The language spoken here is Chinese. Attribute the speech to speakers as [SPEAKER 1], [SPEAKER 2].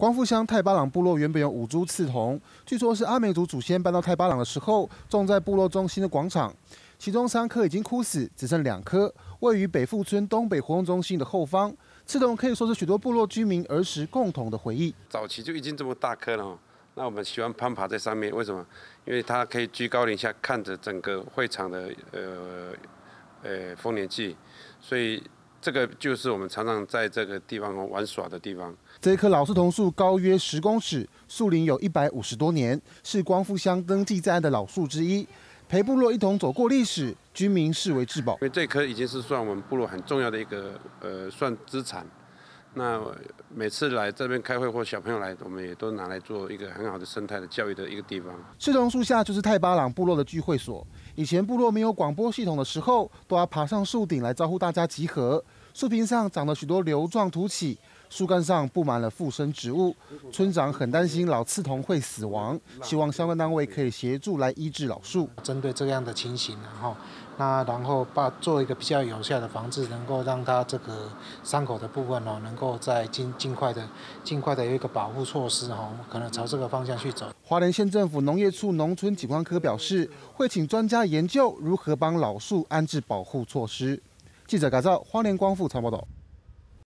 [SPEAKER 1] 光复乡太巴朗部落原本有五株刺桐，据说是阿美族祖先搬到太巴朗的时候种在部落中心的广场，其中三棵已经枯死，只剩两棵位于北富村东北活动中心的后方。刺桐可以说是许多部落居民儿时共同的回忆。
[SPEAKER 2] 早期就已经这么大棵了，那我们喜欢攀爬在上面，为什么？因为它可以居高临下看着整个会场的呃呃丰年祭，所以。这个就是我们常常在这个地方玩耍的地方。
[SPEAKER 1] 这棵老树桐树高约十公尺，树龄有一百五十多年，是光复乡登记在案的老树之一，陪部落一同走过历史，居民视为至宝。
[SPEAKER 2] 因为这棵已经是算我们部落很重要的一个呃算资产。那每次来这边开会或小朋友来，我们也都拿来做一个很好的生态的教育的一个地方。
[SPEAKER 1] 赤桐树下就是泰巴朗部落的聚会所。以前部落没有广播系统的时候，都要爬上树顶来招呼大家集合。树坪上长了许多瘤状凸起，树干上布满了附生植物。村长很担心老刺桐会死亡，希望相关单位可以协助来医治老树。
[SPEAKER 3] 针对这样的情形，然后那然后把做一个比较有效的防治，能够让它这个伤口的部分哦，能够在尽尽快的尽快的有一个保护措施哈，可能朝这个方向去走。
[SPEAKER 1] 花莲县政府农业处农村景观科表示，会请专家研究如何帮老树安置保护措施。记者改造花莲光复财报道。